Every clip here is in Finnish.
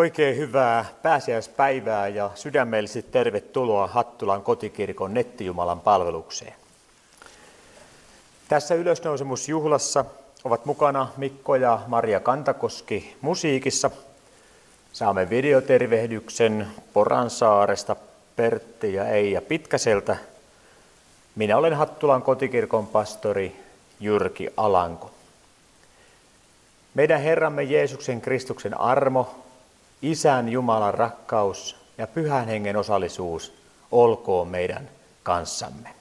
Oikein hyvää pääsiäispäivää ja sydämellisesti tervetuloa Hattulan kotikirkon nettijumalan palvelukseen. Tässä ylösnousemusjuhlassa ovat mukana Mikko ja Maria Kantakoski musiikissa. Saamme videotervehdyksen Poransaaresta, Pertti ja Eija Pitkäseltä. Minä olen Hattulan kotikirkon pastori Jyrki Alanko. Meidän Herramme Jeesuksen Kristuksen armo, Isän Jumalan rakkaus ja Pyhän Hengen osallisuus olkoon meidän kanssamme.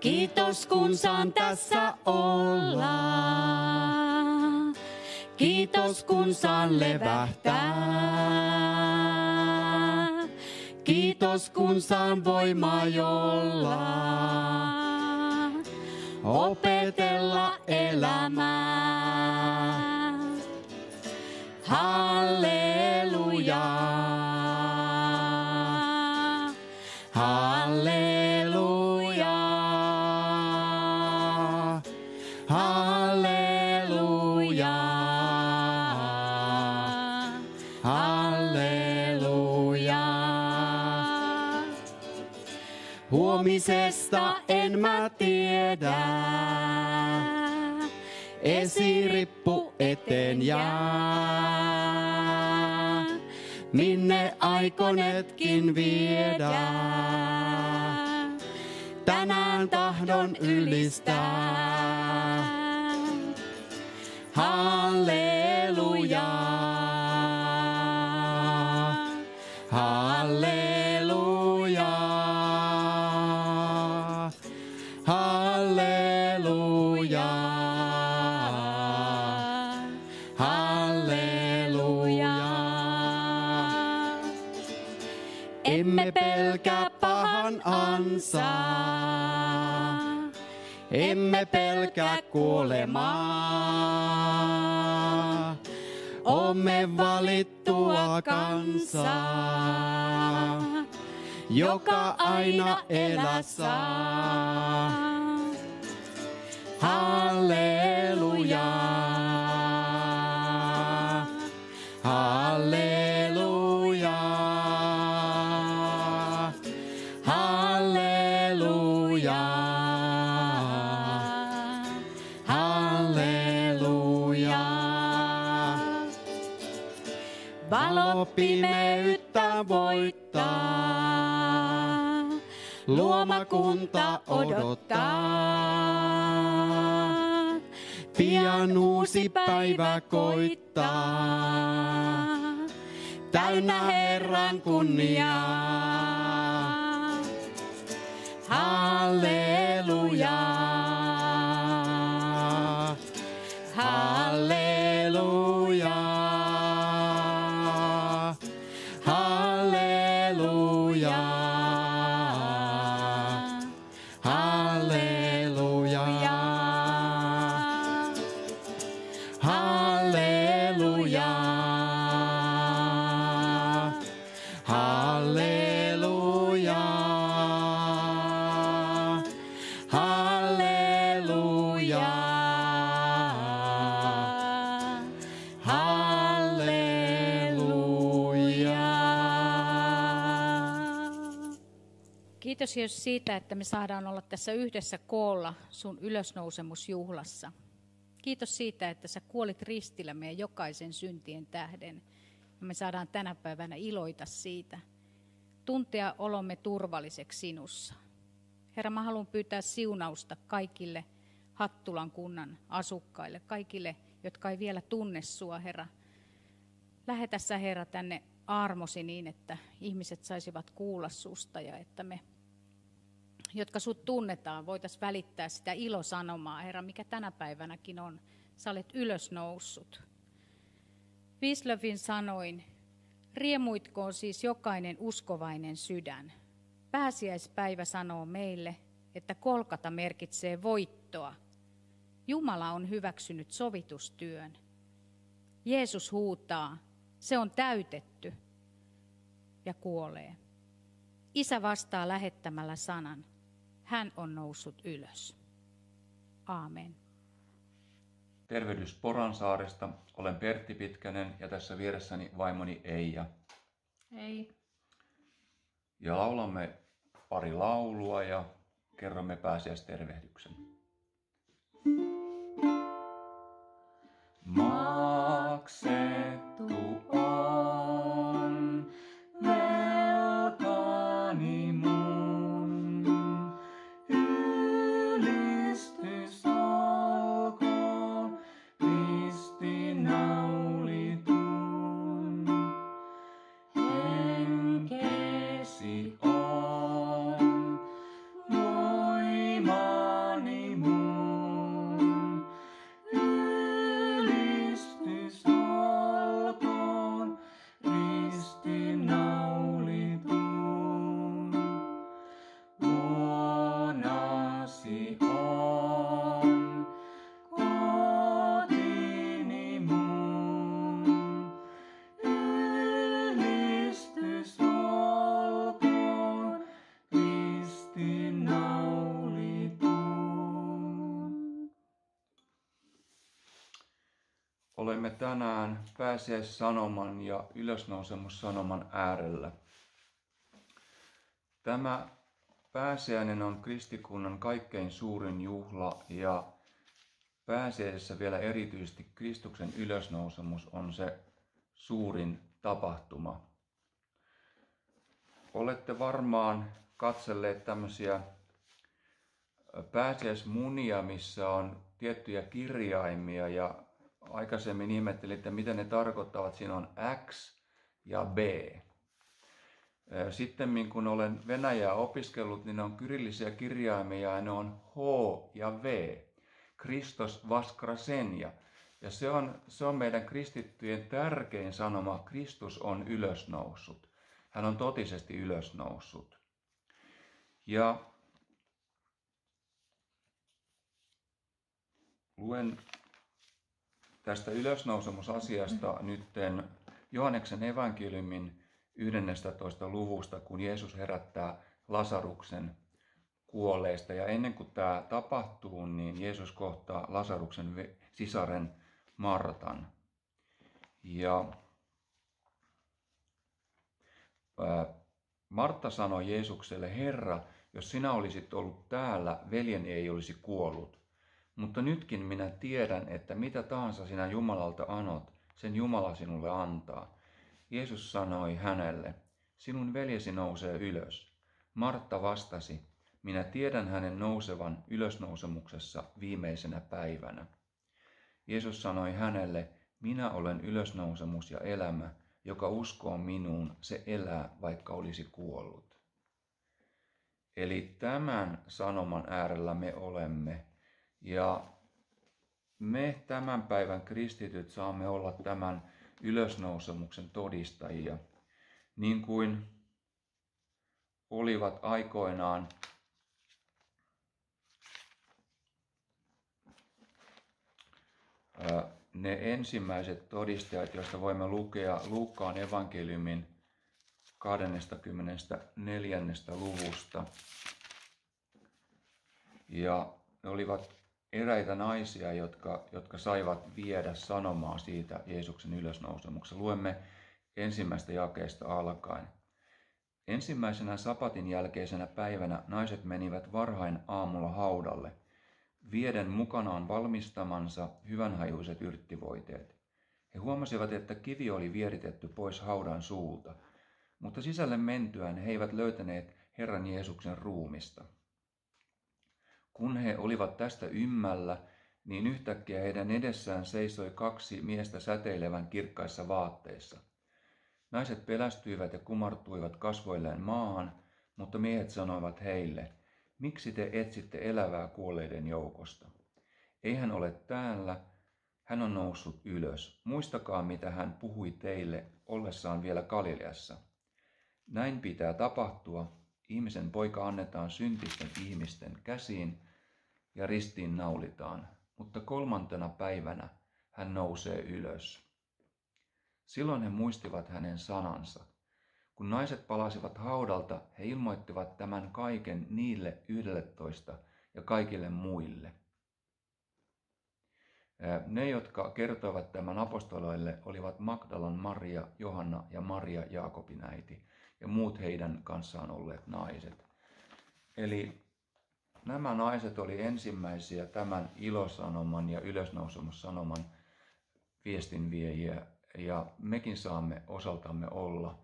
Kiitos kun saan tässä olla. Kiitos kun saan levähtää. Kiitos kun saan voimaa jolla opetella elämää. Halleluja. Halleluja. Huomisesta en mä tiedä. Esirippu eteen jää. Minne aikonetkin viedä. Tänään tahdon ylistää. Halleluja. Halleluja. Emme pelkää kuolemaa. Omme valittua kansaa, joka aina elää saa. Halleluja. Halleluja. Voittaa. Luomakunta odottaa. Pian uusi päivä koittaa. Täynnä Herran kunniaa. Halleluja. Halleluja. Kiitos Jeesus siitä, että me saadaan olla tässä yhdessä koolla sun ylösnousemusjuhlassa. Kiitos siitä, että sä kuolit ristillä meidän jokaisen syntien tähden. Ja me saadaan tänä päivänä iloita siitä. Tuntea olomme turvalliseksi sinussa. Herra, mä haluan pyytää siunausta kaikille Hattulan kunnan asukkaille, kaikille, jotka ei vielä tunne sua, Herra. Lähetä sä, Herra, tänne armosi niin, että ihmiset saisivat kuulla susta ja että me jotka sut tunnetaan, voitaisiin välittää sitä ilosanomaa, Herra, mikä tänä päivänäkin on. Sä olet ylösnoussut. Wislövin sanoin, riemuitkoon siis jokainen uskovainen sydän. Pääsiäispäivä sanoo meille, että kolkata merkitsee voittoa. Jumala on hyväksynyt sovitustyön. Jeesus huutaa, se on täytetty ja kuolee. Isä vastaa lähettämällä sanan. Hän on noussut ylös. Aamen. Tervehdys Poransaaresta. Olen Pertti Pitkänen ja tässä vieressäni vaimoni Eija. Hei. Ja laulamme pari laulua ja kerromme pääsiäistervehdyksen. Maksettu on pääsiäissanoman ja ylösnousemussanoman äärellä. Tämä pääsiäinen on kristikunnan kaikkein suurin juhla ja pääsiäisessä vielä erityisesti Kristuksen ylösnousemus on se suurin tapahtuma. Olette varmaan katselleet tämmöisiä pääsiäismunia, missä on tiettyjä kirjaimia ja aikaisemmin ihmettelin, että mitä ne tarkoittavat. Siinä on X ja B. Sitten kun olen Venäjää opiskellut, niin ne on kyrillisiä kirjaimia ja ne on H ja V. Kristos Vaskrasenja. Ja se on, se on meidän kristittyjen tärkein sanoma. Kristus on ylösnoussut. Hän on totisesti ylösnoussut. Ja luen tästä ylösnousemusasiasta nytten Johanneksen evankeliumin 11. luvusta, kun Jeesus herättää Lasaruksen kuolleista. Ja ennen kuin tämä tapahtuu, niin Jeesus kohtaa Lasaruksen sisaren Martan. Ja Martta sanoi Jeesukselle, Herra, jos sinä olisit ollut täällä, veljeni ei olisi kuollut. Mutta nytkin minä tiedän, että mitä tahansa sinä Jumalalta anot, sen Jumala sinulle antaa. Jeesus sanoi hänelle, sinun veljesi nousee ylös. Martta vastasi, minä tiedän hänen nousevan ylösnousemuksessa viimeisenä päivänä. Jeesus sanoi hänelle, minä olen ylösnousemus ja elämä, joka uskoo minuun, se elää, vaikka olisi kuollut. Eli tämän sanoman äärellä me olemme. Ja me tämän päivän kristityt saamme olla tämän ylösnousemuksen todistajia, niin kuin olivat aikoinaan ne ensimmäiset todistajat, joista voimme lukea Luukkaan evankeliumin 24. luvusta. Ja ne olivat eräitä naisia, jotka, jotka saivat viedä sanomaa siitä Jeesuksen ylösnousemuksesta. Luemme ensimmäistä jakeesta alkaen. Ensimmäisenä sapatin jälkeisenä päivänä naiset menivät varhain aamulla haudalle, vieden mukanaan valmistamansa hyvänhajuiset yrttivoiteet. He huomasivat, että kivi oli vieritetty pois haudan suulta, mutta sisälle mentyään he eivät löytäneet Herran Jeesuksen ruumista. Kun he olivat tästä ymmällä, niin yhtäkkiä heidän edessään seisoi kaksi miestä säteilevän kirkkaissa vaatteissa. Naiset pelästyivät ja kumartuivat kasvoilleen maahan, mutta miehet sanoivat heille, miksi te etsitte elävää kuolleiden joukosta? Ei hän ole täällä, hän on noussut ylös. Muistakaa, mitä hän puhui teille ollessaan vielä Galileassa. Näin pitää tapahtua. Ihmisen poika annetaan syntisten ihmisten käsiin ja ristiin naulitaan, mutta kolmantena päivänä hän nousee ylös. Silloin he muistivat hänen sanansa. Kun naiset palasivat haudalta, he ilmoittivat tämän kaiken niille yhdelletoista ja kaikille muille. Ne, jotka kertoivat tämän apostoloille, olivat Magdalan Maria, Johanna ja Maria Jaakobin äiti ja muut heidän kanssaan olleet naiset. Eli nämä naiset oli ensimmäisiä tämän ilosanoman ja ylösnousemussanoman viestinviejiä ja mekin saamme osaltamme olla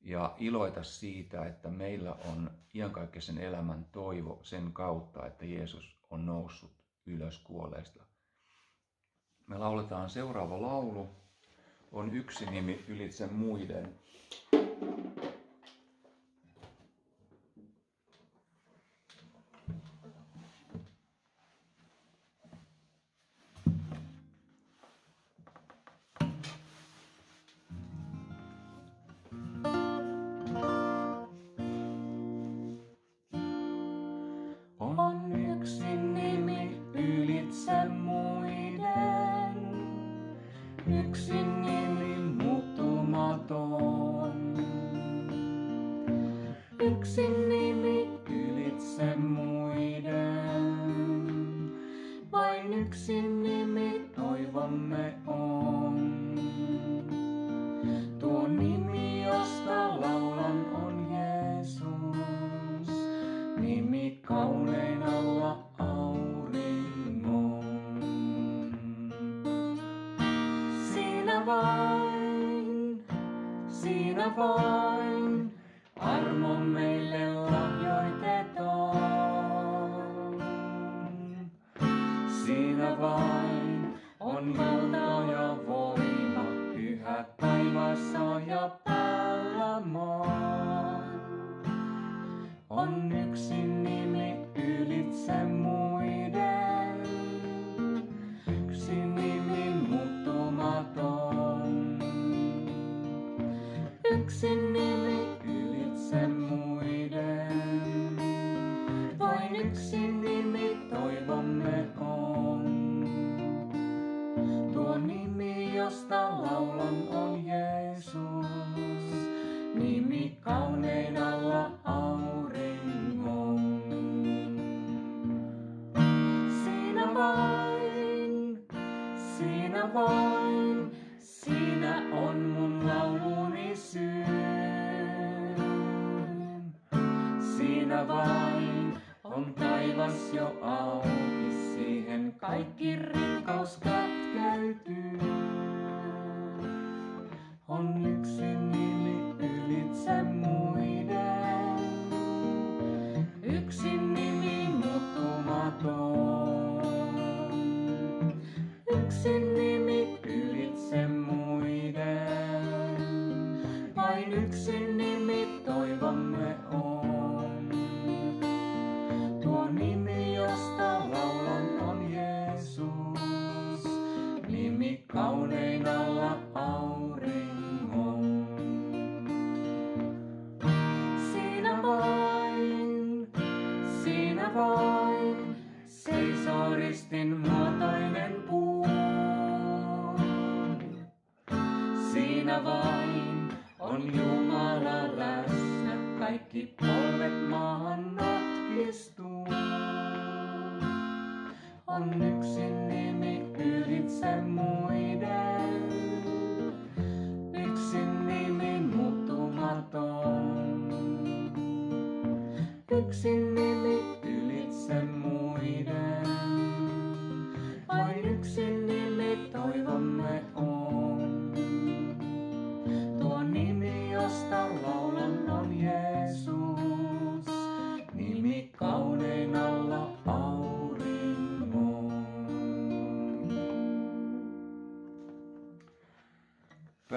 ja iloita siitä, että meillä on iankaikkisen elämän toivo sen kautta, että Jeesus on noussut ylös kuolleista. Me lauletaan seuraava laulu. On yksi nimi ylitse muiden. come.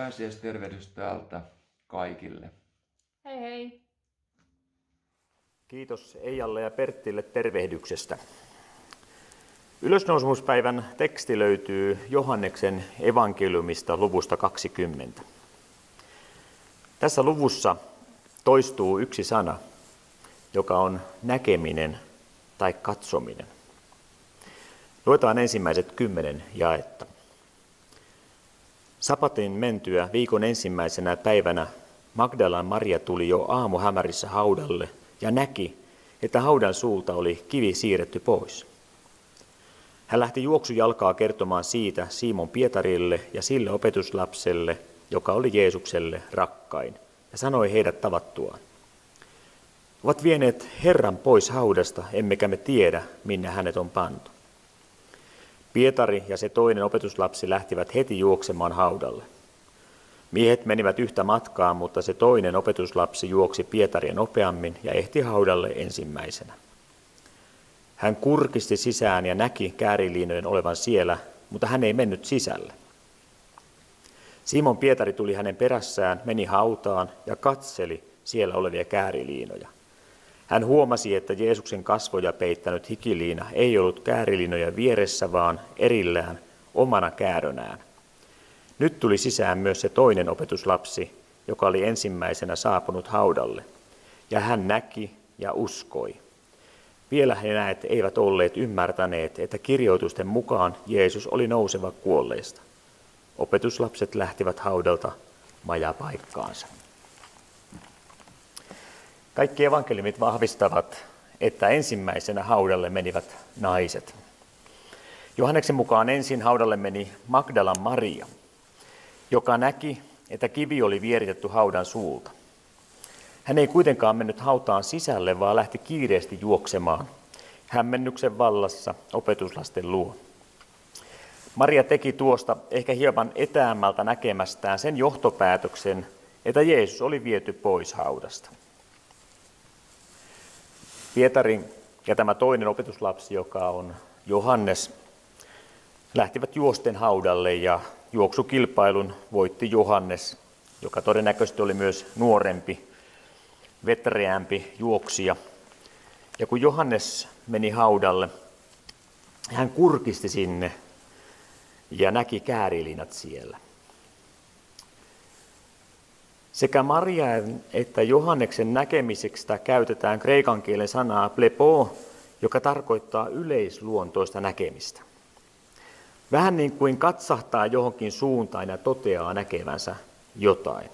Pääsiäistervehdys täältä kaikille. Hei hei. Kiitos Eijalle ja Perttille tervehdyksestä. Ylösnousemuspäivän teksti löytyy Johanneksen evankeliumista luvusta 20. Tässä luvussa toistuu yksi sana, joka on näkeminen tai katsominen. Luetaan ensimmäiset kymmenen jaetta. Sapatin mentyä viikon ensimmäisenä päivänä Magdalan Maria tuli jo aamuhämärissä haudalle ja näki, että haudan suulta oli kivi siirretty pois. Hän lähti juoksujalkaa kertomaan siitä Simon Pietarille ja sille opetuslapselle, joka oli Jeesukselle rakkain, ja sanoi heidät tavattuaan. Ovat vieneet Herran pois haudasta, emmekä me tiedä, minne hänet on pantu. Pietari ja se toinen opetuslapsi lähtivät heti juoksemaan haudalle. Miehet menivät yhtä matkaa, mutta se toinen opetuslapsi juoksi Pietaria nopeammin ja ehti haudalle ensimmäisenä. Hän kurkisti sisään ja näki kääriliinojen olevan siellä, mutta hän ei mennyt sisälle. Simon Pietari tuli hänen perässään, meni hautaan ja katseli siellä olevia kääriliinoja. Hän huomasi, että Jeesuksen kasvoja peittänyt hikiliina ei ollut kääriliinoja vieressä, vaan erillään omana käärönään. Nyt tuli sisään myös se toinen opetuslapsi, joka oli ensimmäisenä saapunut haudalle. Ja hän näki ja uskoi. Vielä he näet eivät olleet ymmärtäneet, että kirjoitusten mukaan Jeesus oli nouseva kuolleista. Opetuslapset lähtivät haudalta majapaikkaansa. Kaikki evankeliumit vahvistavat, että ensimmäisenä haudalle menivät naiset. Johanneksen mukaan ensin haudalle meni Magdalan Maria, joka näki, että kivi oli vieritetty haudan suulta. Hän ei kuitenkaan mennyt hautaan sisälle, vaan lähti kiireesti juoksemaan hämmennyksen vallassa opetuslasten luo. Maria teki tuosta ehkä hieman etäämmältä näkemästään sen johtopäätöksen, että Jeesus oli viety pois haudasta. Pietari ja tämä toinen opetuslapsi, joka on Johannes, lähtivät juosten haudalle ja juoksukilpailun voitti Johannes, joka todennäköisesti oli myös nuorempi, vetreämpi juoksija. Ja kun Johannes meni haudalle, hän kurkisti sinne ja näki käärilinat siellä. Sekä Marian että Johanneksen näkemiseksi käytetään kreikan kielen sanaa plepo, joka tarkoittaa yleisluontoista näkemistä. Vähän niin kuin katsahtaa johonkin suuntaan ja toteaa näkevänsä jotain.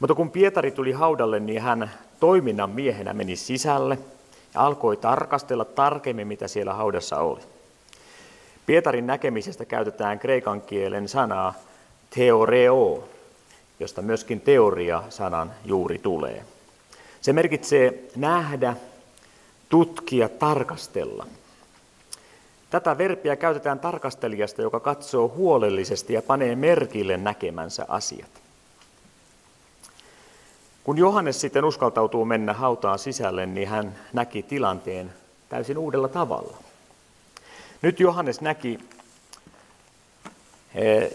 Mutta kun Pietari tuli haudalle, niin hän toiminnan miehenä meni sisälle ja alkoi tarkastella tarkemmin, mitä siellä haudassa oli. Pietarin näkemisestä käytetään kreikan kielen sanaa theoreo, josta myöskin teoria-sanan juuri tulee. Se merkitsee nähdä, tutkia, tarkastella. Tätä verbiä käytetään tarkastelijasta, joka katsoo huolellisesti ja panee merkille näkemänsä asiat. Kun Johannes sitten uskaltautuu mennä hautaan sisälle, niin hän näki tilanteen täysin uudella tavalla. Nyt Johannes näki,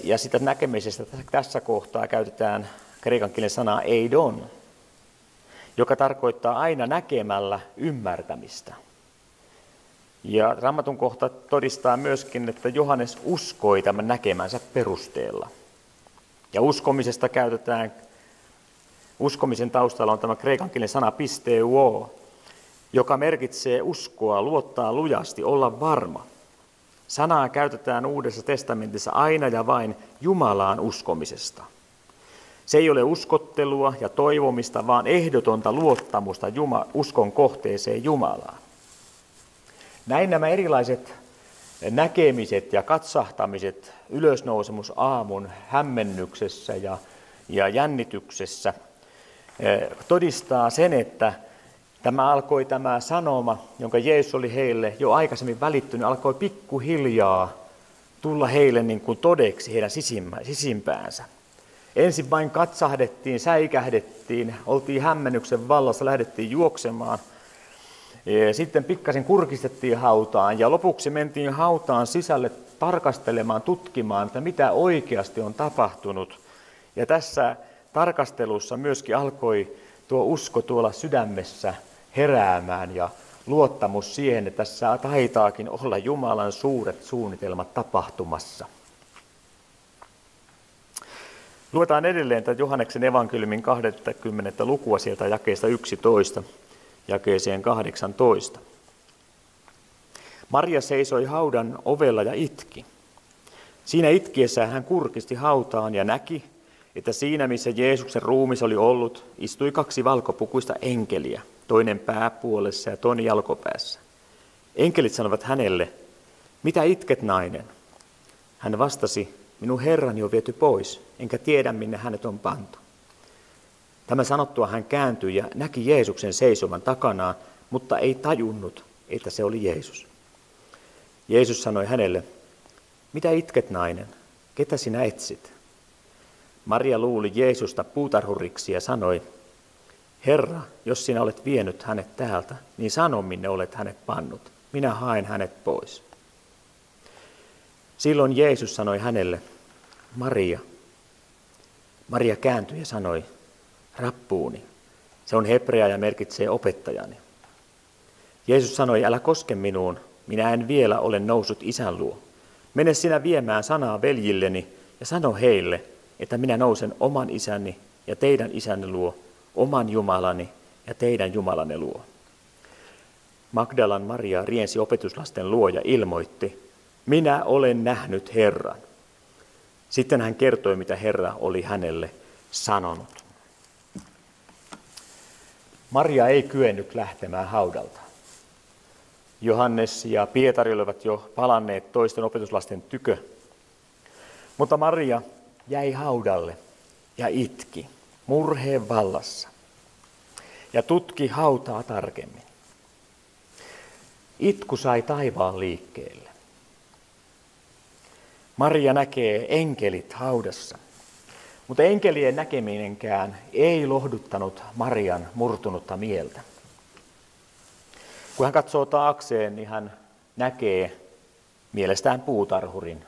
ja sitä näkemisestä tässä kohtaa käytetään kreikan kielen sanaa eidon, joka tarkoittaa aina näkemällä ymmärtämistä. Ja Raamatun kohta todistaa myöskin, että Johannes uskoi tämän näkemänsä perusteella. Ja uskomisesta käytetään, uskomisen taustalla on tämä kreikankielinen sana pisteuo, joka merkitsee uskoa, luottaa lujasti, olla varma. Sanaa käytetään Uudessa testamentissa aina ja vain Jumalaan uskomisesta. Se ei ole uskottelua ja toivomista, vaan ehdotonta luottamusta Juma, uskon kohteeseen Jumalaan. Näin nämä erilaiset näkemiset ja katsahtamiset ylösnousemus aamun hämmennyksessä ja, ja jännityksessä eh, todistaa sen, että tämä alkoi tämä sanoma, jonka Jeesus oli heille jo aikaisemmin välittynyt, alkoi pikkuhiljaa tulla heille niin kuin todeksi heidän sisimpäänsä. Ensin vain katsahdettiin, säikähdettiin, oltiin hämmennyksen vallassa, lähdettiin juoksemaan – sitten pikkasen kurkistettiin hautaan ja lopuksi mentiin hautaan sisälle tarkastelemaan, tutkimaan, että mitä oikeasti on tapahtunut. Ja tässä tarkastelussa myöskin alkoi tuo usko tuolla sydämessä heräämään ja luottamus siihen, että tässä taitaakin olla Jumalan suuret suunnitelmat tapahtumassa. Luetaan edelleen tätä Johanneksen evankeliumin 20. lukua sieltä jakeesta 11 jakeeseen 18. Maria seisoi haudan ovella ja itki. Siinä itkiessä hän kurkisti hautaan ja näki, että siinä missä Jeesuksen ruumis oli ollut, istui kaksi valkopukuista enkeliä, toinen pääpuolessa ja toinen jalkopäässä. Enkelit sanovat hänelle, mitä itket nainen? Hän vastasi, minun herrani on viety pois, enkä tiedä minne hänet on pantu. Tämä sanottua hän kääntyi ja näki Jeesuksen seisovan takanaan, mutta ei tajunnut, että se oli Jeesus. Jeesus sanoi hänelle, mitä itket nainen, ketä sinä etsit? Maria luuli Jeesusta puutarhuriksi ja sanoi, Herra, jos sinä olet vienyt hänet täältä, niin sano minne olet hänet pannut. Minä haen hänet pois. Silloin Jeesus sanoi hänelle, Maria. Maria kääntyi ja sanoi, rappuuni. Se on hebrea ja merkitsee opettajani. Jeesus sanoi, älä koske minuun, minä en vielä ole noussut isän luo. Mene sinä viemään sanaa veljilleni ja sano heille, että minä nousen oman isäni ja teidän isänne luo, oman Jumalani ja teidän Jumalanne luo. Magdalan Maria riensi opetuslasten luo ja ilmoitti, minä olen nähnyt Herran. Sitten hän kertoi, mitä Herra oli hänelle sanonut. Maria ei kyennyt lähtemään haudalta. Johannes ja Pietari olivat jo palanneet toisten opetuslasten tykö. Mutta Maria jäi haudalle ja itki murheen vallassa ja tutki hautaa tarkemmin. Itku sai taivaan liikkeelle. Maria näkee enkelit haudassa, mutta enkelien näkeminenkään ei lohduttanut Marian murtunutta mieltä. Kun hän katsoo taakseen, niin hän näkee mielestään puutarhurin.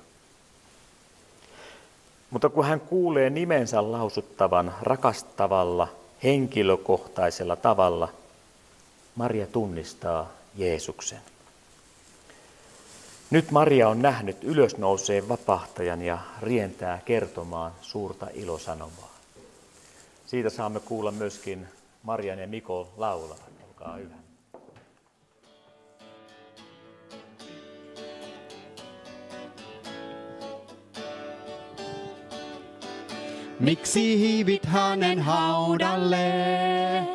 Mutta kun hän kuulee nimensä lausuttavan rakastavalla, henkilökohtaisella tavalla, Maria tunnistaa Jeesuksen. Nyt Maria on nähnyt ylösnouseen vapahtajan ja rientää kertomaan suurta ilosanomaa. Siitä saamme kuulla myöskin Marian ja Miko laulaa. Olkaa hyvä. Miksi hiivit hänen haudalleen?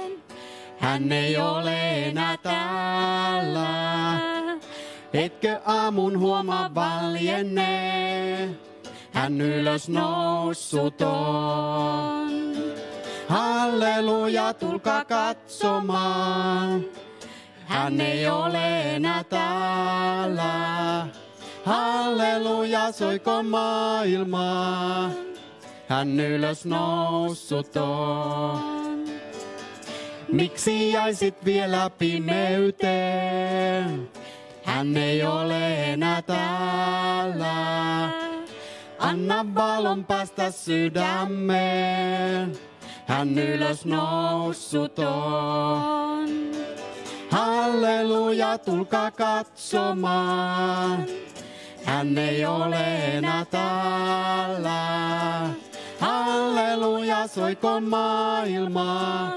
Hän ei ole enää täällä. Etkö aamun huomaa valjenne? Hän ylös noussut on. Halleluja, tulkaa katsomaan. Hän ei ole enää täällä. Halleluja, soiko maailmaa hän ylös noussut on. Miksi jäisit vielä pimeyteen? Hän ei ole enää täällä. Anna valon päästä sydämeen. Hän ylös noussut on. Halleluja, tulkaa katsomaan. Hän ei ole enää täällä. Halleluja, soiko maailma.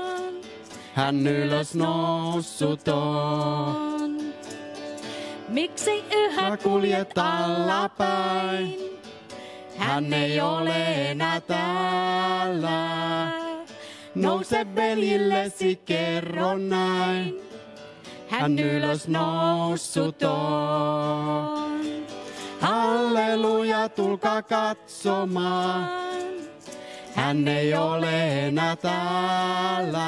Hän ylös noussut on. Miksi yhä kuljet allapäin? Hän ei ole enää täällä. Nouse veljillesi, kerro näin. Hän ylös noussut on. Halleluja, tulkaa katsomaan. Hän ei ole enää täällä.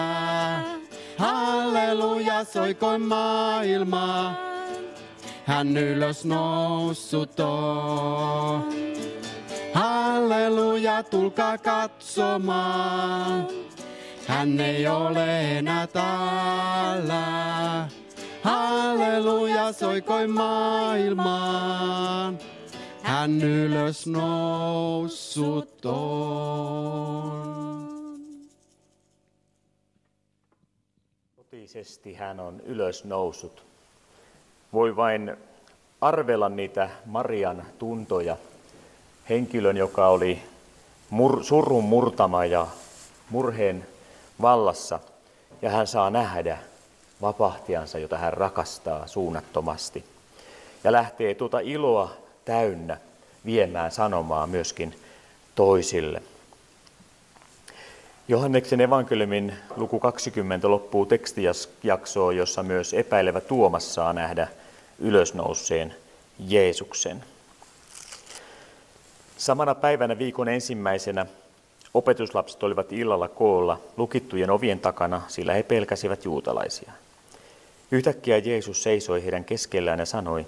Halleluja, soikoin maailma. Hän ylös noussut on. Halleluja, tulkaa katsomaan. Hän ei ole enää täällä. Halleluja, soikoin maailmaan hän ylös noussut on. Totisesti hän on ylös noussut. Voi vain arvella niitä Marian tuntoja. Henkilön, joka oli mur, surun murtama ja murheen vallassa. Ja hän saa nähdä vapahtiansa, jota hän rakastaa suunnattomasti. Ja lähtee tuota iloa täynnä viemään sanomaa myöskin toisille. Johanneksen evankeliumin luku 20 loppuu tekstijaksoon, jossa myös epäilevä Tuomas saa nähdä ylösnouseen Jeesuksen. Samana päivänä viikon ensimmäisenä opetuslapset olivat illalla koolla lukittujen ovien takana, sillä he pelkäsivät juutalaisia. Yhtäkkiä Jeesus seisoi heidän keskellään ja sanoi,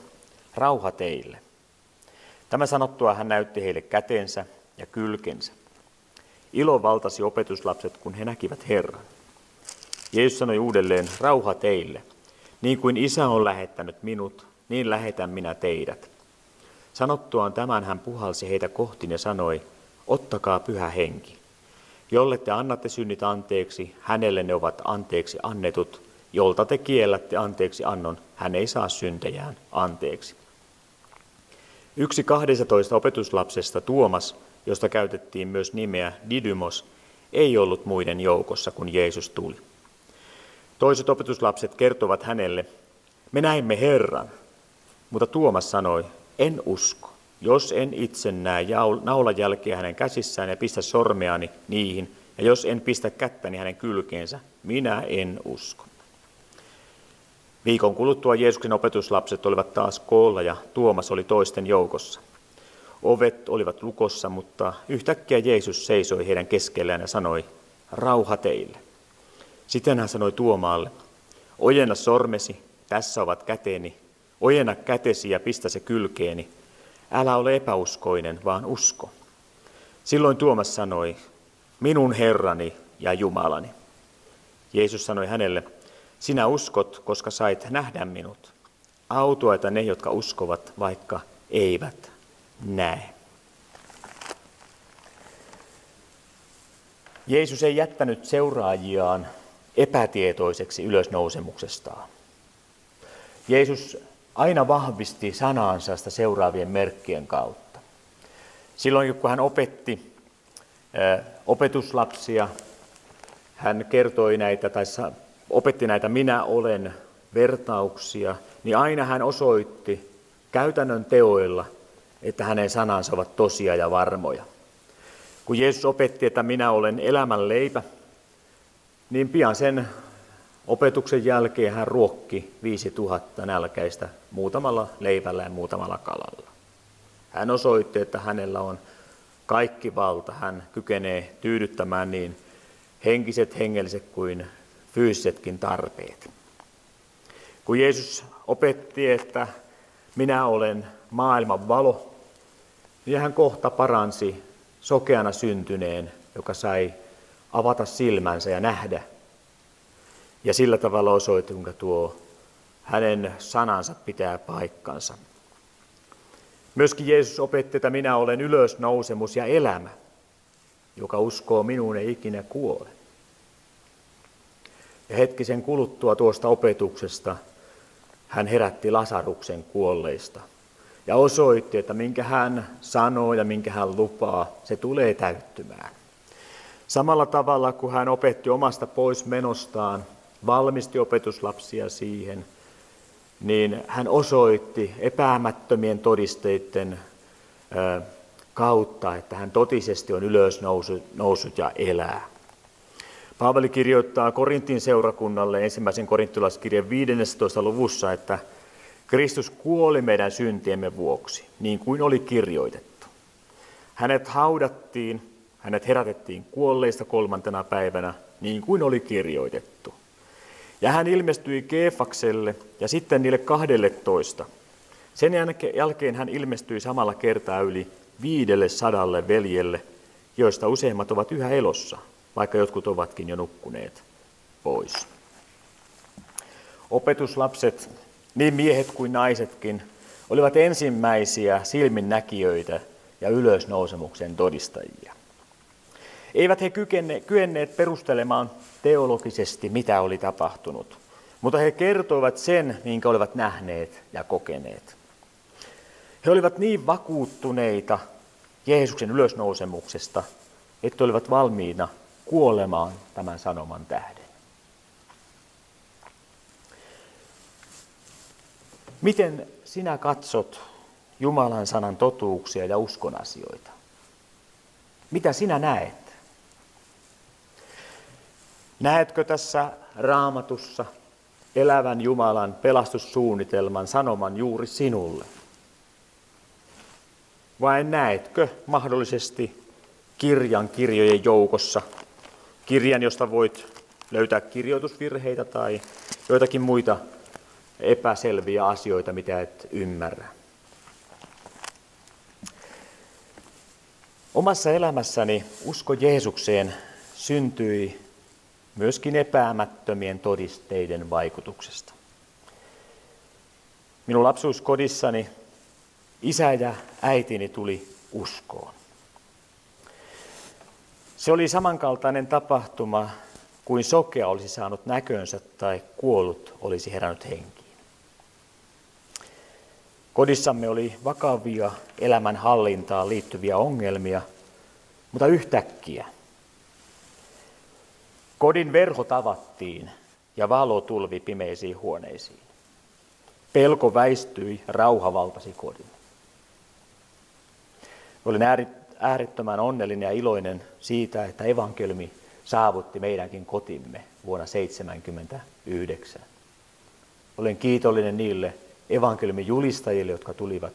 rauha teille. Tämä sanottua hän näytti heille kätensä ja kylkensä. Ilo valtasi opetuslapset, kun he näkivät Herran. Jeesus sanoi uudelleen, rauha teille. Niin kuin isä on lähettänyt minut, niin lähetän minä teidät. Sanottuaan tämän hän puhalsi heitä kohti ja sanoi, ottakaa pyhä henki. Jolle te annatte synnit anteeksi, hänelle ne ovat anteeksi annetut. Jolta te kiellätte anteeksi annon, hän ei saa syntejään anteeksi. Yksi 12 opetuslapsesta Tuomas, josta käytettiin myös nimeä Didymos, ei ollut muiden joukossa, kun Jeesus tuli. Toiset opetuslapset kertovat hänelle, me näimme Herran. Mutta Tuomas sanoi, en usko, jos en itse näe naulan jälkeä hänen käsissään ja pistä sormeani niihin, ja jos en pistä kättäni hänen kylkeensä, minä en usko. Viikon kuluttua Jeesuksen opetuslapset olivat taas koolla ja Tuomas oli toisten joukossa. Ovet olivat lukossa, mutta yhtäkkiä Jeesus seisoi heidän keskellään ja sanoi, rauha teille. Sitten hän sanoi Tuomaalle, ojenna sormesi, tässä ovat käteni, ojenna kätesi ja pistä se kylkeeni. Älä ole epäuskoinen, vaan usko. Silloin Tuomas sanoi, minun Herrani ja Jumalani. Jeesus sanoi hänelle, sinä uskot, koska sait nähdä minut. Autoita ne, jotka uskovat, vaikka eivät näe. Jeesus ei jättänyt seuraajiaan epätietoiseksi ylösnousemuksestaan. Jeesus aina vahvisti sanaansa sitä seuraavien merkkien kautta. Silloin kun hän opetti opetuslapsia, hän kertoi näitä tai opetti näitä minä olen vertauksia, niin aina hän osoitti käytännön teoilla, että hänen sanansa ovat tosia ja varmoja. Kun Jeesus opetti, että minä olen elämän leipä, niin pian sen opetuksen jälkeen hän ruokki 5000 nälkäistä muutamalla leivällä ja muutamalla kalalla. Hän osoitti, että hänellä on kaikki valta. Hän kykenee tyydyttämään niin henkiset, hengelliset kuin fyysisetkin tarpeet. Kun Jeesus opetti, että minä olen maailman valo, niin hän kohta paransi sokeana syntyneen, joka sai avata silmänsä ja nähdä. Ja sillä tavalla osoitti, kuinka tuo hänen sanansa pitää paikkansa. Myöskin Jeesus opetti, että minä olen ylösnousemus ja elämä. Joka uskoo minuun ei ikinä kuole. Ja hetkisen kuluttua tuosta opetuksesta hän herätti Lasaruksen kuolleista ja osoitti, että minkä hän sanoo ja minkä hän lupaa, se tulee täyttymään. Samalla tavalla kuin hän opetti omasta poismenostaan, valmisti opetuslapsia siihen, niin hän osoitti epäämättömien todisteiden kautta, että hän totisesti on ylösnousut ja elää. Paavali kirjoittaa Korintin seurakunnalle ensimmäisen korinttilaiskirjan 15. luvussa, että Kristus kuoli meidän syntiemme vuoksi, niin kuin oli kirjoitettu. Hänet haudattiin, hänet herätettiin kuolleista kolmantena päivänä, niin kuin oli kirjoitettu. Ja hän ilmestyi Keefakselle ja sitten niille kahdelle toista. Sen jälkeen hän ilmestyi samalla kertaa yli viidelle sadalle veljelle, joista useimmat ovat yhä elossa, vaikka jotkut ovatkin jo nukkuneet pois. Opetuslapset, niin miehet kuin naisetkin, olivat ensimmäisiä silminnäkijöitä ja ylösnousemuksen todistajia. Eivät he kyenneet perustelemaan teologisesti, mitä oli tapahtunut, mutta he kertoivat sen, minkä olivat nähneet ja kokeneet. He olivat niin vakuuttuneita Jeesuksen ylösnousemuksesta, että olivat valmiina kuolemaan tämän sanoman tähden. Miten sinä katsot Jumalan sanan totuuksia ja uskon asioita? Mitä sinä näet? Näetkö tässä raamatussa elävän Jumalan pelastussuunnitelman sanoman juuri sinulle? Vai näetkö mahdollisesti kirjan kirjojen joukossa, kirjan, josta voit löytää kirjoitusvirheitä tai joitakin muita epäselviä asioita, mitä et ymmärrä? Omassa elämässäni usko Jeesukseen syntyi myöskin epäämättömien todisteiden vaikutuksesta. Minun lapsuuskodissani isä ja äitini tuli uskoon. Se oli samankaltainen tapahtuma kuin sokea olisi saanut näkönsä tai kuollut olisi herännyt henkiin. Kodissamme oli vakavia elämän hallintaan liittyviä ongelmia, mutta yhtäkkiä kodin verho tavattiin ja valo tulvi pimeisiin huoneisiin. Pelko väistyi, rauha valtasi kodin. Olin äärettömän onnellinen ja iloinen siitä, että evankeliumi saavutti meidänkin kotimme vuonna 1979. Olen kiitollinen niille evankeliumin julistajille, jotka tulivat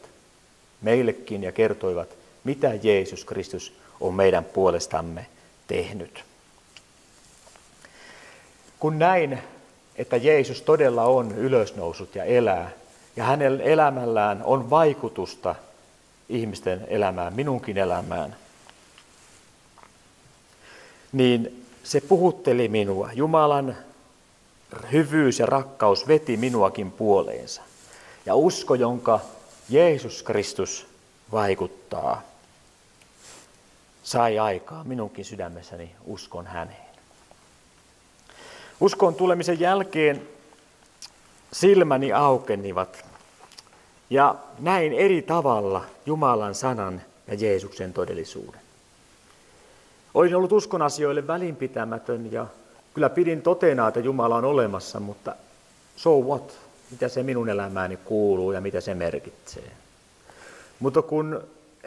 meillekin ja kertoivat, mitä Jeesus Kristus on meidän puolestamme tehnyt. Kun näin, että Jeesus todella on ylösnousut ja elää, ja hänen elämällään on vaikutusta ihmisten elämään, minunkin elämään, niin se puhutteli minua. Jumalan hyvyys ja rakkaus veti minuakin puoleensa. Ja usko, jonka Jeesus Kristus vaikuttaa, sai aikaa minunkin sydämessäni uskon häneen. Uskon tulemisen jälkeen silmäni aukenivat ja näin eri tavalla Jumalan sanan ja Jeesuksen todellisuuden. Olin ollut uskon asioille välinpitämätön ja kyllä pidin totena, että Jumala on olemassa, mutta so what? Mitä se minun elämääni kuuluu ja mitä se merkitsee? Mutta kun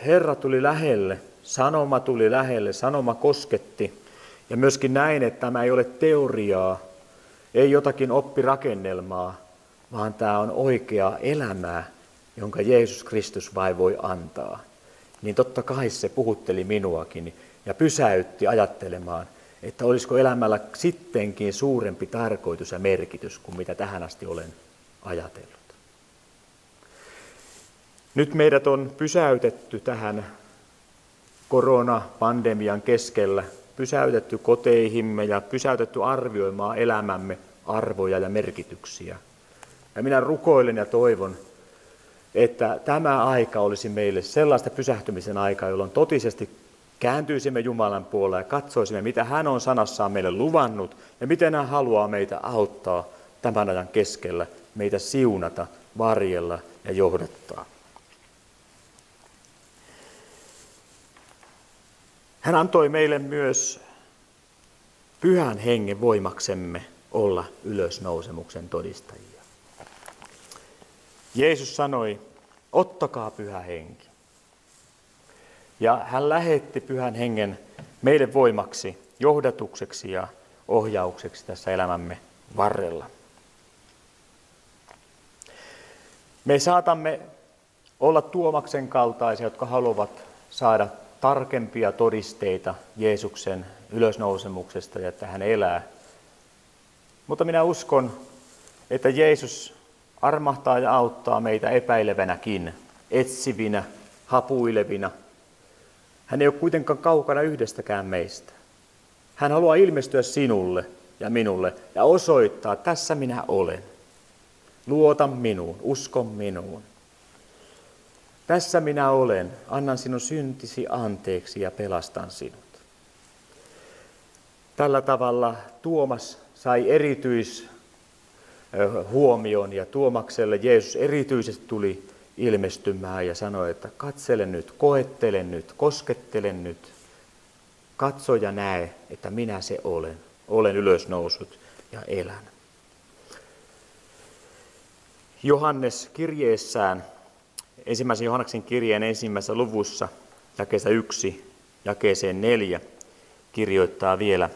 Herra tuli lähelle, sanoma tuli lähelle, sanoma kosketti, ja myöskin näin, että tämä ei ole teoriaa, ei jotakin oppirakennelmaa, vaan tämä on oikeaa elämää, jonka Jeesus Kristus vai voi antaa. Niin totta kai se puhutteli minuakin ja pysäytti ajattelemaan, että olisiko elämällä sittenkin suurempi tarkoitus ja merkitys kuin mitä tähän asti olen ajatellut. Nyt meidät on pysäytetty tähän koronapandemian keskellä, pysäytetty koteihimme ja pysäytetty arvioimaan elämämme arvoja ja merkityksiä. Ja minä rukoilen ja toivon, että tämä aika olisi meille sellaista pysähtymisen aikaa, jolloin totisesti kääntyisimme Jumalan puolelle ja katsoisimme, mitä hän on sanassaan meille luvannut ja miten hän haluaa meitä auttaa tämän ajan keskellä, meitä siunata, varjella ja johdattaa. Hän antoi meille myös pyhän hengen voimaksemme olla ylösnousemuksen todistajia. Jeesus sanoi, ottakaa pyhä henki. Ja hän lähetti pyhän hengen meille voimaksi, johdatukseksi ja ohjaukseksi tässä elämämme varrella. Me saatamme olla Tuomaksen kaltaisia, jotka haluavat saada tarkempia todisteita Jeesuksen ylösnousemuksesta ja että hän elää. Mutta minä uskon, että Jeesus armahtaa ja auttaa meitä epäilevänäkin, etsivinä, hapuilevina. Hän ei ole kuitenkaan kaukana yhdestäkään meistä. Hän haluaa ilmestyä sinulle ja minulle ja osoittaa, että tässä minä olen. Luota minuun, usko minuun. Tässä minä olen, annan sinun syntisi anteeksi ja pelastan sinut. Tällä tavalla Tuomas sai erityishuomion ja Tuomakselle Jeesus erityisesti tuli ilmestymään ja sanoi, että katsele nyt, koettele nyt, koskettele nyt, katso ja näe, että minä se olen, olen ylösnousut ja elän. Johannes kirjeessään ensimmäisen Johanneksen kirjeen ensimmäisessä luvussa, jakeessa yksi, jakeeseen neljä, kirjoittaa vielä.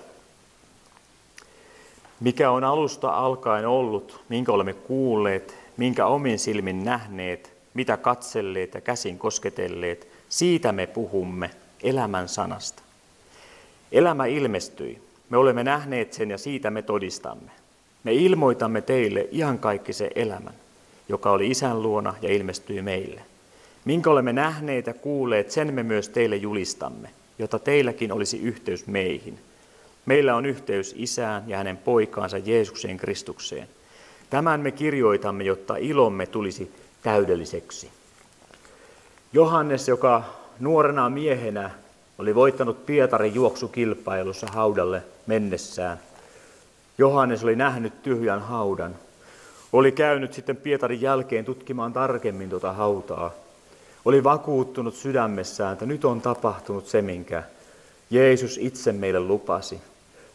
Mikä on alusta alkaen ollut, minkä olemme kuulleet, minkä omin silmin nähneet, mitä katselleet ja käsin kosketelleet, siitä me puhumme elämän sanasta. Elämä ilmestyi. Me olemme nähneet sen ja siitä me todistamme. Me ilmoitamme teille ihan kaikki se elämän, joka oli isän luona ja ilmestyi meille. Minkä olemme nähneet ja kuulleet, sen me myös teille julistamme, jotta teilläkin olisi yhteys meihin. Meillä on yhteys isään ja hänen poikaansa Jeesukseen Kristukseen. Tämän me kirjoitamme, jotta ilomme tulisi täydelliseksi. Johannes, joka nuorena miehenä oli voittanut Pietarin juoksukilpailussa haudalle mennessään. Johannes oli nähnyt tyhjän haudan. Oli käynyt sitten Pietarin jälkeen tutkimaan tarkemmin tuota hautaa. Oli vakuuttunut sydämessään, että nyt on tapahtunut se, minkä Jeesus itse meille lupasi.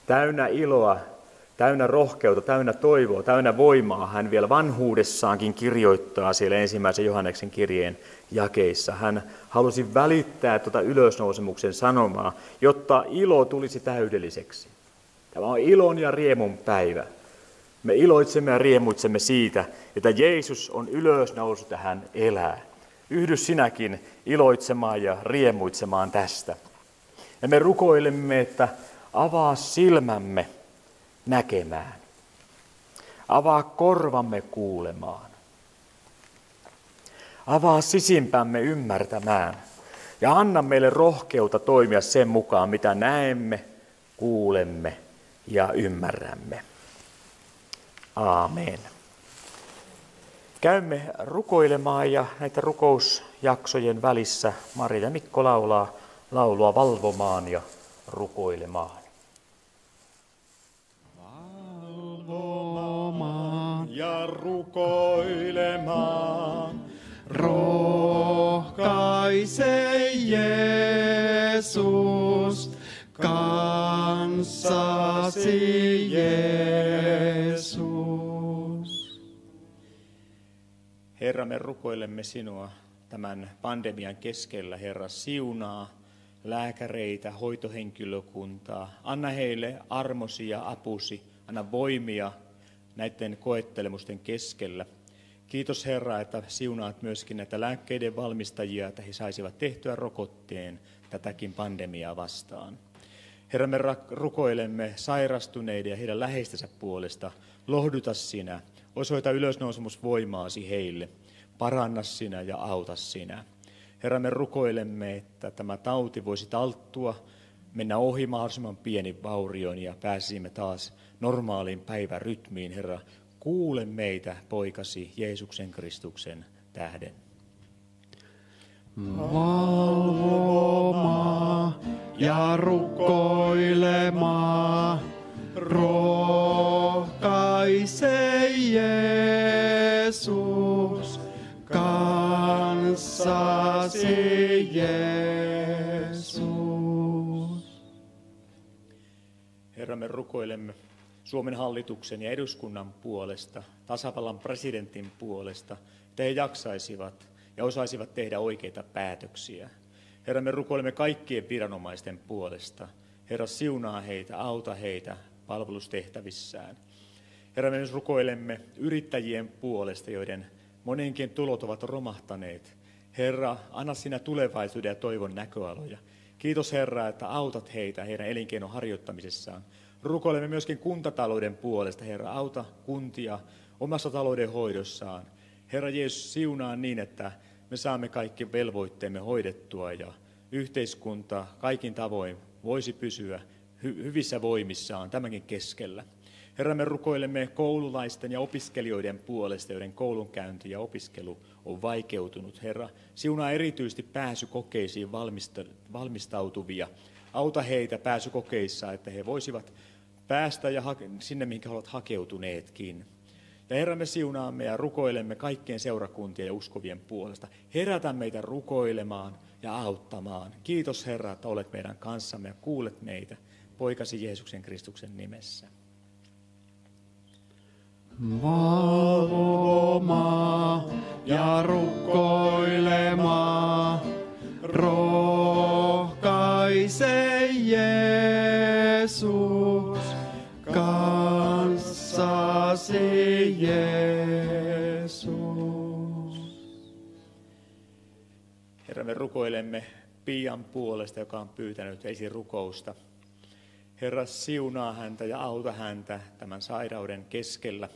Täynnä iloa täynnä rohkeutta, täynnä toivoa, täynnä voimaa. Hän vielä vanhuudessaankin kirjoittaa siellä ensimmäisen Johanneksen kirjeen jakeissa. Hän halusi välittää tuota ylösnousemuksen sanomaa, jotta ilo tulisi täydelliseksi. Tämä on ilon ja riemun päivä. Me iloitsemme ja riemuitsemme siitä, että Jeesus on ylösnoussut ja hän elää. Yhdy sinäkin iloitsemaan ja riemuitsemaan tästä. Ja me rukoilemme, että avaa silmämme näkemään. Avaa korvamme kuulemaan. Avaa sisimpämme ymmärtämään. Ja anna meille rohkeutta toimia sen mukaan, mitä näemme, kuulemme ja ymmärrämme. Aamen. Käymme rukoilemaan ja näitä rukousjaksojen välissä Marja Mikko laulaa laulua valvomaan ja rukoilemaan. ja rukoilemaan. Rohkaise Jeesus, kanssasi Jeesus. Herra, me rukoilemme sinua tämän pandemian keskellä, Herra, siunaa lääkäreitä, hoitohenkilökuntaa. Anna heille armosi ja apusi, anna voimia näiden koettelemusten keskellä. Kiitos Herra, että siunaat myöskin näitä lääkkeiden valmistajia, että he saisivat tehtyä rokotteen tätäkin pandemiaa vastaan. Herra, me rukoilemme sairastuneiden ja heidän läheistensä puolesta. Lohduta sinä, osoita ylösnousemusvoimaasi heille. Paranna sinä ja auta sinä. Herra, me rukoilemme, että tämä tauti voisi talttua, mennä ohi mahdollisimman pieni vaurion ja pääsisimme taas normaaliin päivärytmiin, Herra. Kuule meitä, poikasi, Jeesuksen Kristuksen tähden. Valvomaa ja rukoilemaa, rohkaise Jeesus, kanssasi Jeesus. Herra, me rukoilemme Suomen hallituksen ja eduskunnan puolesta, tasavallan presidentin puolesta, että he jaksaisivat ja osaisivat tehdä oikeita päätöksiä. Herra, me rukoilemme kaikkien viranomaisten puolesta. Herra, siunaa heitä, auta heitä palvelustehtävissään. Herra, me myös rukoilemme yrittäjien puolesta, joiden monenkin tulot ovat romahtaneet. Herra, anna sinä tulevaisuuden ja toivon näköaloja. Kiitos Herra, että autat heitä heidän elinkeinon harjoittamisessaan. Rukoilemme myöskin kuntatalouden puolesta. Herra, auta kuntia omassa talouden hoidossaan. Herra Jeesus, siunaa niin, että me saamme kaikki velvoitteemme hoidettua ja yhteiskunta kaikin tavoin voisi pysyä hy- hyvissä voimissaan tämänkin keskellä. Herra, me rukoilemme koululaisten ja opiskelijoiden puolesta, joiden koulunkäynti ja opiskelu on vaikeutunut. Herra, siunaa erityisesti pääsykokeisiin valmistautuvia. Auta heitä pääsykokeissa, että he voisivat päästä ja sinne, mihin ovat hakeutuneetkin. Ja Herra, me siunaamme ja rukoilemme kaikkien seurakuntien ja uskovien puolesta. Herätä meitä rukoilemaan ja auttamaan. Kiitos Herra, että olet meidän kanssamme ja kuulet meitä poikasi Jeesuksen Kristuksen nimessä. Valvomaa ja rukoilemaa, rohkaise Jeesus, kanssasi Jeesus. Herra, me rukoilemme Pian puolesta, joka on pyytänyt esirukousta. Herra, siunaa häntä ja auta häntä tämän sairauden keskellä.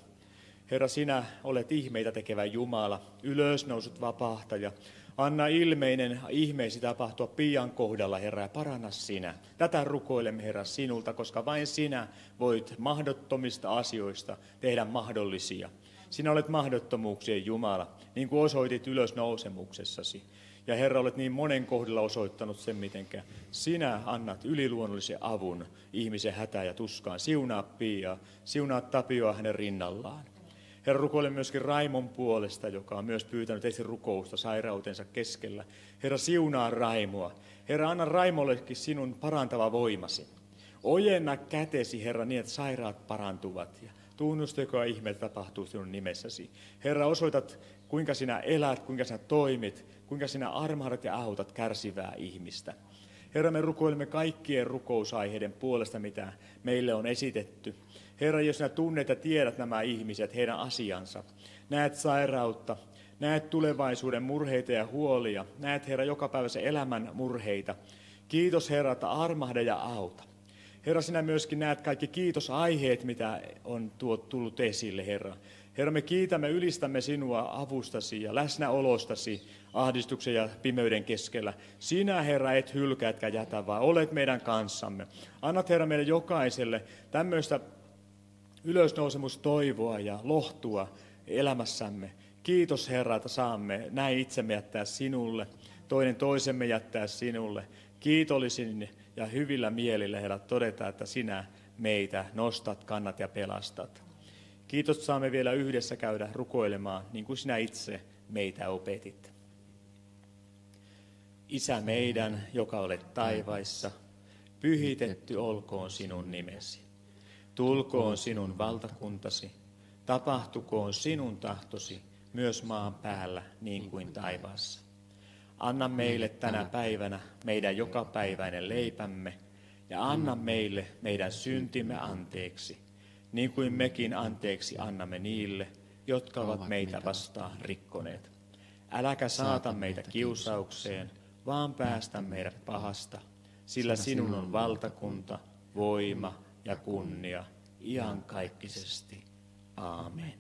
Herra, sinä olet ihmeitä tekevä Jumala, ylösnousut vapahtaja. Anna ilmeinen ihmeisi tapahtua pian kohdalla, Herra, ja paranna sinä. Tätä rukoilemme, Herra, sinulta, koska vain sinä voit mahdottomista asioista tehdä mahdollisia. Sinä olet mahdottomuuksien Jumala, niin kuin osoitit ylösnousemuksessasi. Ja Herra, olet niin monen kohdalla osoittanut sen, miten sinä annat yliluonnollisen avun ihmisen hätään ja tuskaan. Siunaa Pia, siunaa Tapioa hänen rinnallaan. Herra, rukoilen myöskin Raimon puolesta, joka on myös pyytänyt ensin rukousta sairautensa keskellä. Herra, siunaa Raimoa. Herra, anna Raimollekin sinun parantava voimasi. Ojenna kätesi, Herra, niin, että sairaat parantuvat. Ja tunnusta, joka ihme tapahtuu sinun nimessäsi. Herra, osoitat, kuinka sinä elät, kuinka sinä toimit, kuinka sinä armahdat ja autat kärsivää ihmistä. Herra, me rukoilemme kaikkien rukousaiheiden puolesta, mitä meille on esitetty. Herra, jos sinä tunnet ja tiedät nämä ihmiset, heidän asiansa, näet sairautta, näet tulevaisuuden murheita ja huolia, näet Herra jokapäiväisen elämän murheita. Kiitos Herra, että armahda ja auta. Herra, sinä myöskin näet kaikki kiitosaiheet, mitä on tuot, tullut esille, Herra. Herra, me kiitämme, ylistämme sinua avustasi ja läsnäolostasi ahdistuksen ja pimeyden keskellä. Sinä, Herra, et hylkäätkä jätä, vaan olet meidän kanssamme. Annat, Herra, meille jokaiselle tämmöistä ylösnousemustoivoa ja lohtua elämässämme. Kiitos, Herra, että saamme näin itsemme jättää sinulle, toinen toisemme jättää sinulle. Kiitollisin ja hyvillä mielillä, Herra, todeta, että sinä meitä nostat, kannat ja pelastat. Kiitos, saamme vielä yhdessä käydä rukoilemaan, niin kuin sinä itse meitä opetit. Isä meidän, joka olet taivaissa, pyhitetty olkoon sinun nimesi. Tulkoon sinun valtakuntasi, tapahtukoon sinun tahtosi myös maan päällä niin kuin taivaassa. Anna meille tänä päivänä meidän jokapäiväinen leipämme ja anna meille meidän syntimme anteeksi, niin kuin mekin anteeksi annamme niille, jotka ovat meitä vastaan rikkoneet. Äläkä saata meitä kiusaukseen, vaan päästä meidät pahasta, sillä sinun on valtakunta, voima ja kunnia iankaikkisesti. Aamen.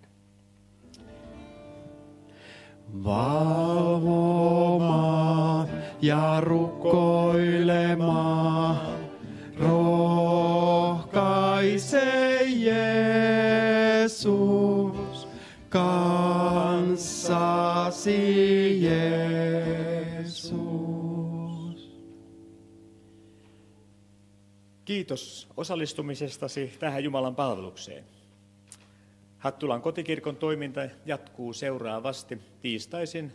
Valvomaan ja rukoilemaan, rohkaise Jeesus kanssasi Jeesus. Kiitos osallistumisestasi tähän Jumalan palvelukseen. Hattulan kotikirkon toiminta jatkuu seuraavasti. Tiistaisin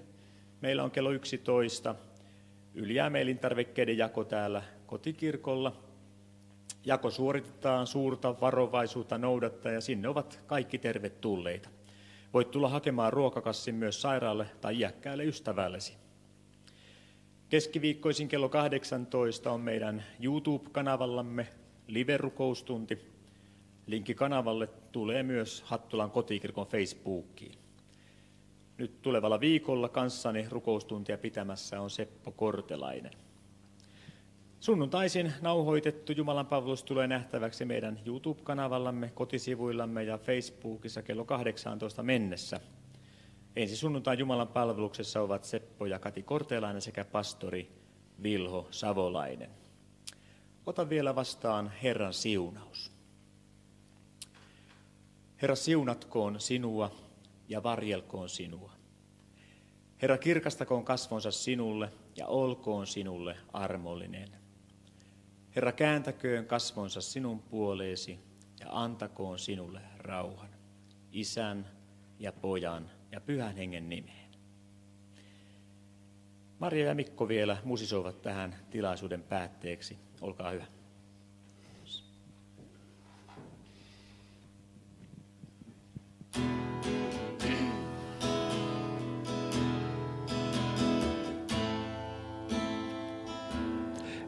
meillä on kello 11 ylijäämäelintarvikkeiden jako täällä kotikirkolla. Jako suoritetaan suurta varovaisuutta noudattaa ja sinne ovat kaikki tervetulleita. Voit tulla hakemaan ruokakassin myös sairaalle tai iäkkäälle ystävällesi. Keskiviikkoisin kello 18 on meidän YouTube-kanavallamme live-rukoustunti. Linkki kanavalle tulee myös Hattulan kotikirkon Facebookiin. Nyt tulevalla viikolla kanssani rukoustuntia pitämässä on Seppo Kortelainen. Sunnuntaisin nauhoitettu Jumalan palvelus tulee nähtäväksi meidän YouTube-kanavallamme, kotisivuillamme ja Facebookissa kello 18 mennessä. Ensi sunnuntain Jumalan palveluksessa ovat Seppo ja Kati Kortelainen sekä pastori Vilho Savolainen. Ota vielä vastaan Herran siunaus. Herra, siunatkoon sinua ja varjelkoon sinua. Herra, kirkastakoon kasvonsa sinulle ja olkoon sinulle armollinen. Herra, kääntäköön kasvonsa sinun puoleesi ja antakoon sinulle rauhan, isän ja pojan ja pyhän hengen nimeen. Maria ja Mikko vielä musisoivat tähän tilaisuuden päätteeksi. Olkaa hyvä.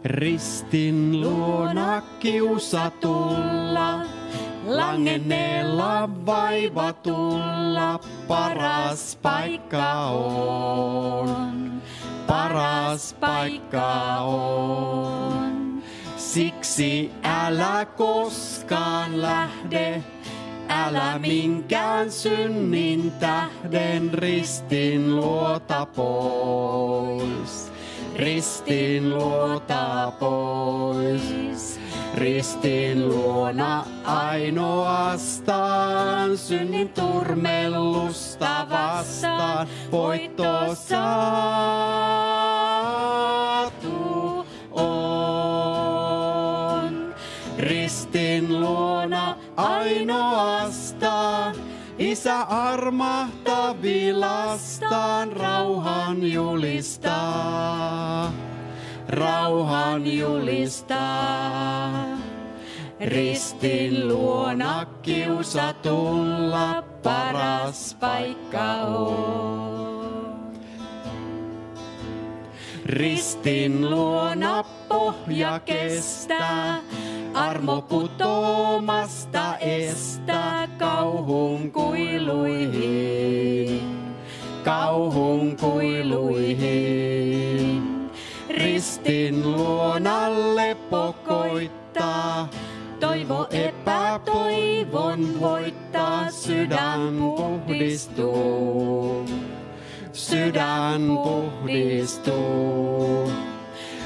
Ristin luona Langenneella vaivatulla paras paikka on. Paras paikka on. Siksi älä koskaan lähde, älä minkään synnin tähden ristin luota pois. Ristin luota pois. Ristin luona ainoastaan synnin turmellusta vastaan voitto saatu on. Ristin luona ainoastaan Isä armahtavilastaan rauhan julistaa rauhan julistaa. Ristin luona kiusatulla paras paikka on. Ristin luona pohja kestää, armo putoamasta estää kauhun kuiluihin, kauhun kuiluihin ristin luona lepo koittaa. Toivo epätoivon voittaa, sydän puhdistuu. Sydän puhdistuu.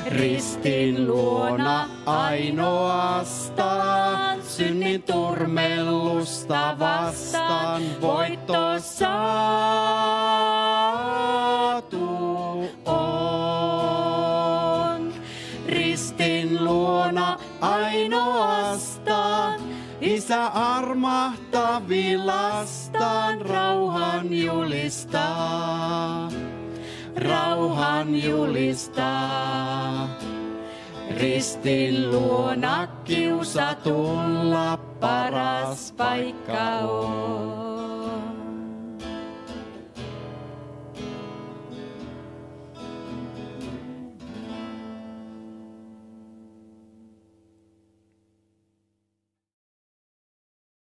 Ristin luona ainoastaan, synnin turmellusta vastaan, voitto saatu luona ainoastaan, Isä armahtavilastaan rauhan julistaa. Rauhan julistaa. Ristin luona kiusatulla paras paikka on.